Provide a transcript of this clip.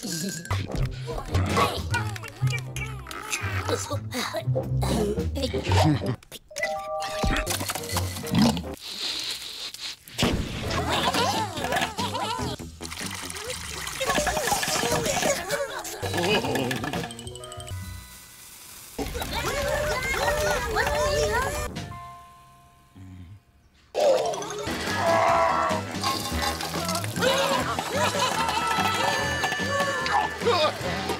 Oh! Yeah.